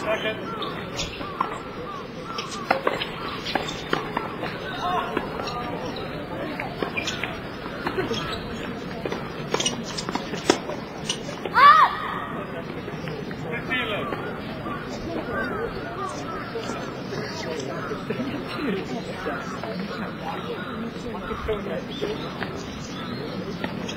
Second. 真是的，想啥呢？